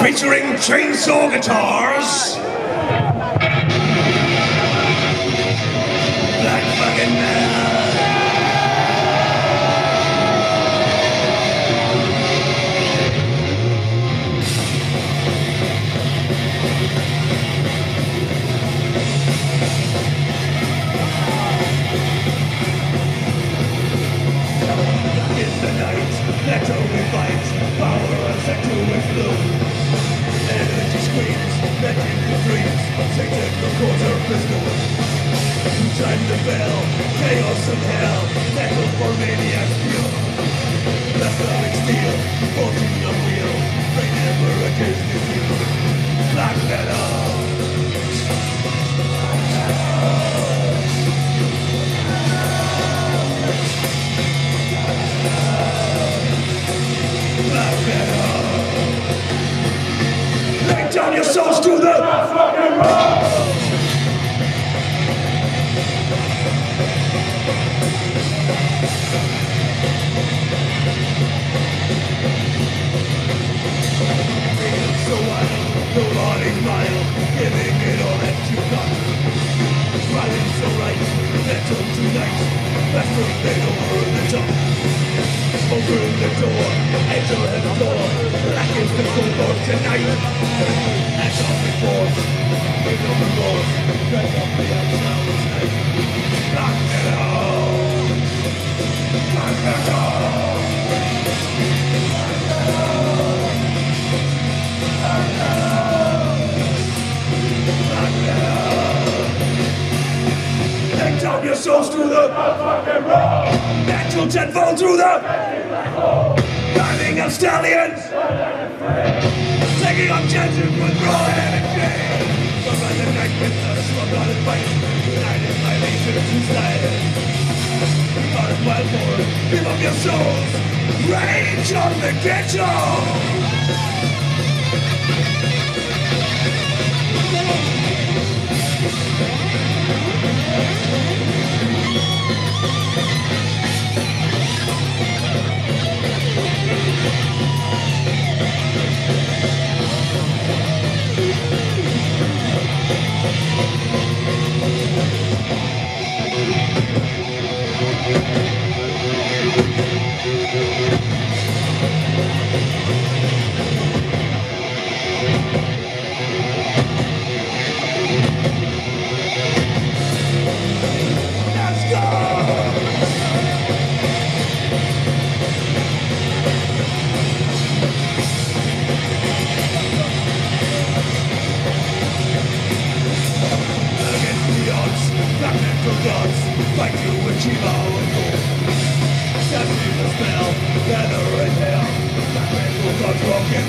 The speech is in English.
Featuring chainsaw guitars. Dreams, Satan the quarter pistol. Time to bell, chaos and hell, echo for maniacs Down your souls to the nobody smile, giving it all that you got. So right, metal tonight. Open the door, the tonight. Up the. Lay down your souls through the Natural tenfold through the Diving of stallions! Taking up chances with raw energy! But by the night with the slumber fight. Night is my nature to slide God is wild for Give up your souls. Rage on the kitchen